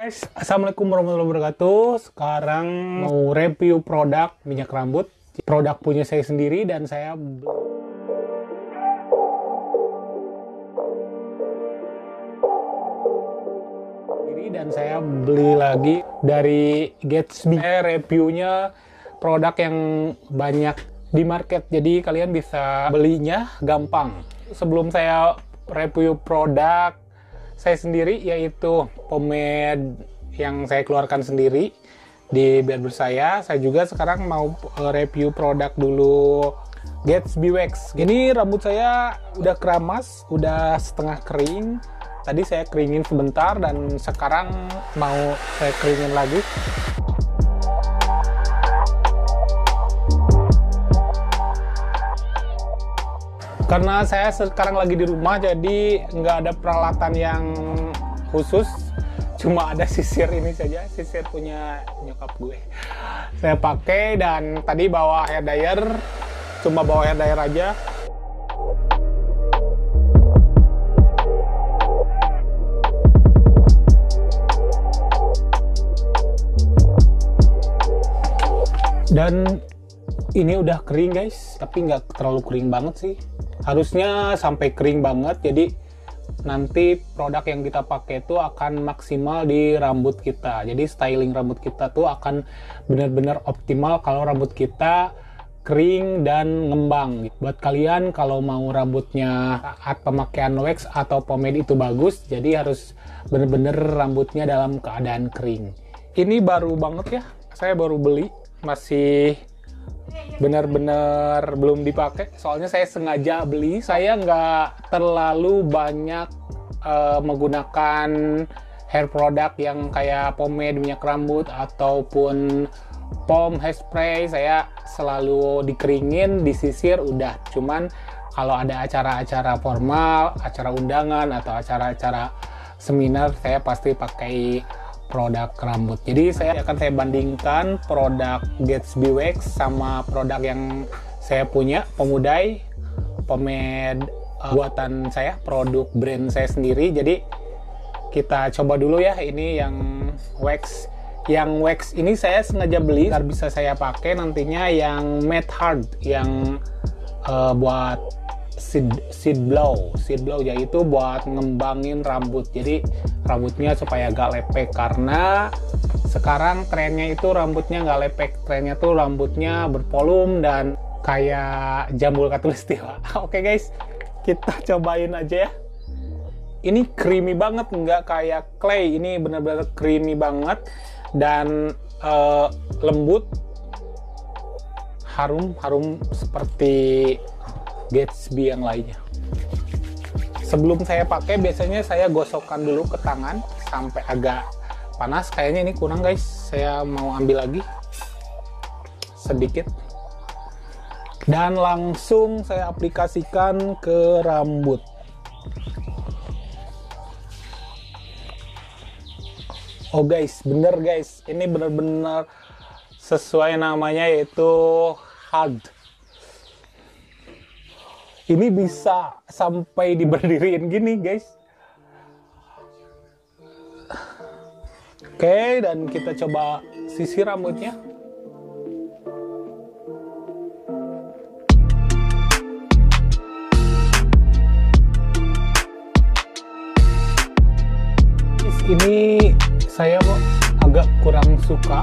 Guys, Assalamualaikum warahmatullahi wabarakatuh. Sekarang mau review produk minyak rambut. Produk punya saya sendiri dan saya dan saya beli lagi dari Gatsby. Saya reviewnya produk yang banyak di market, jadi kalian bisa belinya gampang. Sebelum saya review produk saya sendiri yaitu pomade yang saya keluarkan sendiri di barber saya. Saya juga sekarang mau eh, review produk dulu Gatsby Wax. Ini rambut saya udah keramas, udah setengah kering. Tadi saya keringin sebentar dan sekarang mau saya keringin lagi. Karena saya sekarang lagi di rumah jadi nggak ada peralatan yang khusus. Cuma ada sisir ini saja sisir punya nyokap gue. Saya pakai dan tadi bawa hair dryer. Cuma bawa hair dryer aja. Dan ini udah kering guys. Tapi nggak terlalu kering banget sih harusnya sampai kering banget jadi nanti produk yang kita pakai itu akan maksimal di rambut kita. Jadi styling rambut kita tuh akan benar-benar optimal kalau rambut kita kering dan ngembang. Buat kalian kalau mau rambutnya saat pemakaian wax atau pomade itu bagus jadi harus benar-benar rambutnya dalam keadaan kering. Ini baru banget ya saya baru beli masih benar-benar belum dipakai. Soalnya saya sengaja beli. Saya nggak terlalu banyak uh, menggunakan hair product yang kayak pomade minyak rambut ataupun pom hairspray. Saya selalu dikeringin disisir udah. Cuman kalau ada acara-acara formal acara undangan atau acara-acara seminar saya pasti pakai produk rambut. Jadi saya akan saya bandingkan produk Gatsby Wax sama produk yang saya punya Pemudai pomade uh, buatan saya, produk brand saya sendiri. Jadi kita coba dulu ya ini yang wax. Yang wax ini saya sengaja beli agar bisa saya pakai nantinya yang matte hard yang uh, buat seed, seed blow. Seed blow yaitu buat ngembangin rambut. Jadi rambutnya supaya gak lepek. Karena sekarang trennya itu rambutnya gak lepek. Trennya tuh rambutnya bervolum dan kayak jambul katulistiwa oke guys. Kita cobain aja ya. Ini creamy banget nggak kayak clay. Ini benar-benar creamy banget dan uh, lembut. Harum harum seperti Gatsby yang lainnya. Sebelum saya pakai biasanya saya gosokkan dulu ke tangan sampai agak panas. Kayaknya ini kurang guys. Saya mau ambil lagi sedikit. Dan langsung saya aplikasikan ke rambut. Oh guys, bener guys, ini bener-bener sesuai namanya yaitu hard ini bisa sampai diberdiriin gini guys. Oke dan kita coba sisir rambutnya. Ini saya agak kurang suka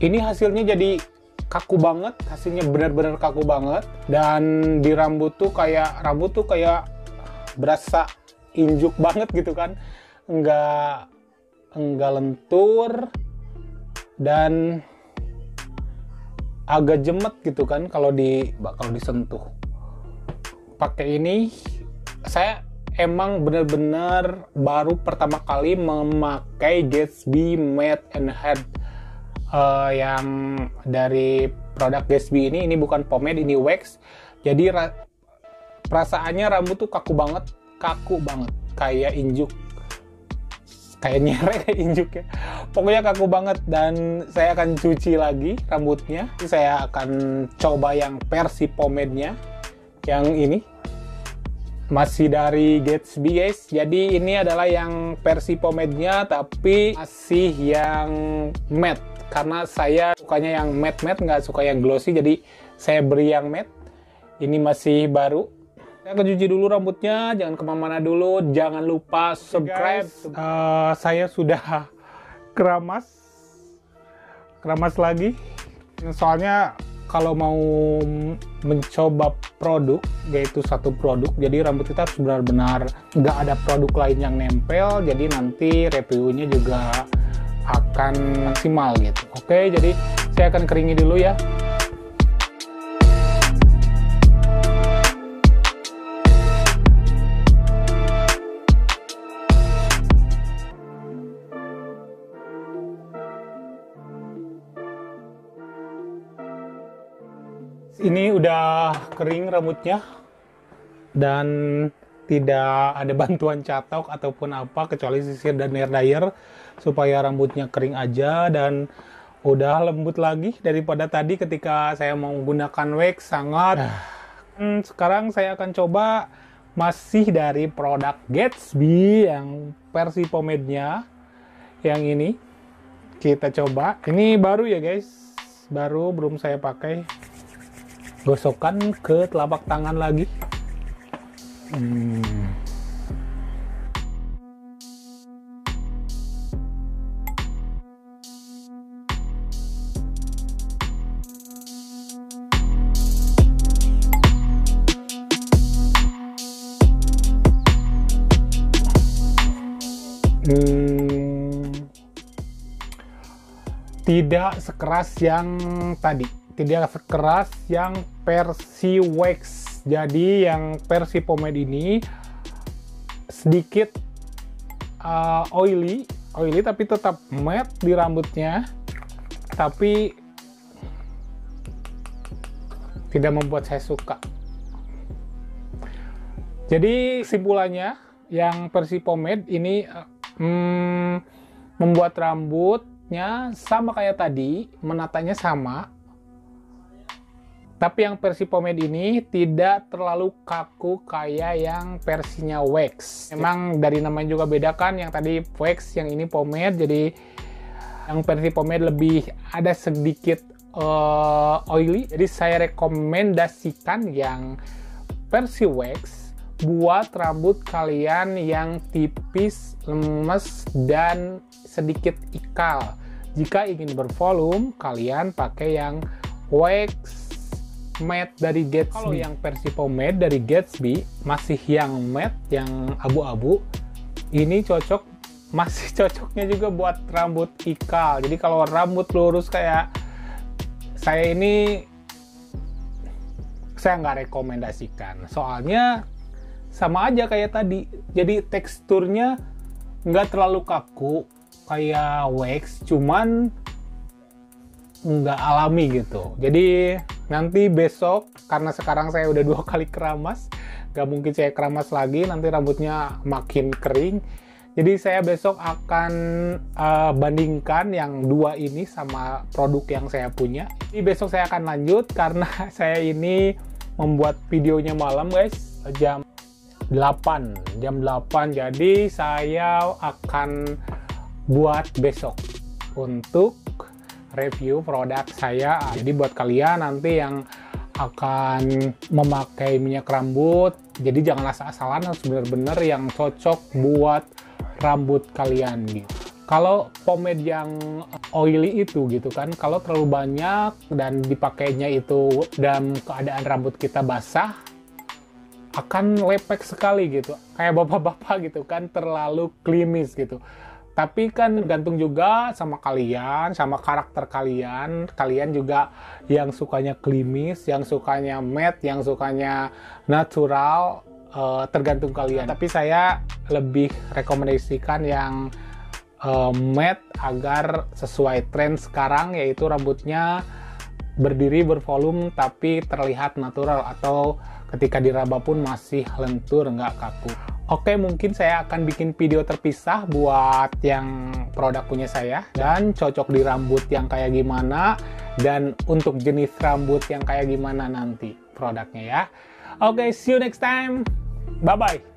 ini hasilnya jadi kaku banget hasilnya benar-benar kaku banget. Dan di rambut tuh kayak rambut tuh kayak berasa injuk banget gitu kan. Enggak enggak lentur dan agak jemet gitu kan kalau di kalau disentuh. Pakai ini saya emang benar-benar baru pertama kali memakai Gatsby Matte and Head uh, yang dari produk Gatsby ini ini bukan pomade ini wax. Jadi ra perasaannya rambut tuh kaku banget kaku banget. Kayak injuk. Kayak nyerek kayak injuk ya. Pokoknya kaku banget. Dan saya akan cuci lagi rambutnya. Saya akan coba yang versi pomade nya yang ini. Masih dari Gatsby guys. Jadi ini adalah yang versi pomade-nya tapi masih yang matte karena saya sukanya yang matte-matte nggak suka yang glossy jadi saya beri yang matte. Ini masih baru. Saya akan cuci dulu rambutnya jangan ke mana-mana dulu. Jangan lupa subscribe. Uh, saya sudah keramas. Keramas lagi. Soalnya kalau mau mencoba produk yaitu satu produk jadi rambut kita harus benar-benar nggak ada produk lain yang nempel. Jadi nanti reviewnya juga akan maksimal gitu. Oke jadi saya akan keringi dulu ya. Ini udah kering rambutnya dan tidak ada bantuan catok ataupun apa kecuali sisir dan hair dryer supaya rambutnya kering aja dan udah lembut lagi daripada tadi ketika saya mau menggunakan wax sangat. Hmm, sekarang saya akan coba masih dari produk Gatsby yang versi pomade-nya yang ini. Kita coba. Ini baru ya guys. Baru belum saya pakai. Gosokkan ke telapak tangan lagi hmm. Tidak sekeras yang tadi tidak sekeras yang versi wax jadi yang versi pomade ini sedikit uh, oily oily tapi tetap matte di rambutnya tapi tidak membuat saya suka. Jadi kesimpulannya yang versi pomade ini hmm, membuat rambutnya sama kayak tadi menatanya sama tapi yang versi pomade ini tidak terlalu kaku kayak yang versinya wax. Memang dari namanya juga beda kan, yang tadi wax, yang ini pomade. Jadi yang versi pomade lebih ada sedikit uh, oily. Jadi saya rekomendasikan yang versi wax buat rambut kalian yang tipis, lemes, dan sedikit ikal. Jika ingin bervolume, kalian pakai yang wax matte dari Gatsby. Kalau yang versi pomade dari Gatsby masih yang matte, yang abu-abu. Ini cocok, masih cocoknya juga buat rambut ikal. Jadi kalau rambut lurus kayak saya ini, saya nggak rekomendasikan. Soalnya sama aja kayak tadi. Jadi teksturnya nggak terlalu kaku kayak wax, cuman nggak alami gitu. Jadi nanti besok karena sekarang saya udah dua kali keramas, nggak mungkin saya keramas lagi. Nanti rambutnya makin kering. Jadi saya besok akan uh, bandingkan yang dua ini sama produk yang saya punya. Jadi besok saya akan lanjut karena saya ini membuat videonya malam guys jam 8 jam 8 jadi saya akan buat besok untuk review produk saya. Jadi buat kalian nanti yang akan memakai minyak rambut, jadi jangan asal-asalan harus benar-benar yang cocok buat rambut kalian gitu. Kalau pomade yang oily itu gitu kan, kalau terlalu banyak dan dipakainya itu dalam keadaan rambut kita basah, akan lepek sekali gitu. Kayak bapak-bapak gitu kan, terlalu klimis gitu. Tapi kan gantung juga sama kalian, sama karakter kalian. Kalian juga yang sukanya klimis, yang sukanya matte, yang sukanya natural, uh, tergantung kalian. Tapi saya lebih rekomendasikan yang uh, matte agar sesuai tren sekarang, yaitu rambutnya berdiri bervolume tapi terlihat natural atau ketika diraba pun masih lentur nggak kaku. Oke, mungkin saya akan bikin video terpisah buat yang produk punya saya dan cocok di rambut yang kayak gimana dan untuk jenis rambut yang kayak gimana nanti produknya ya. Oke, see you next time. Bye bye.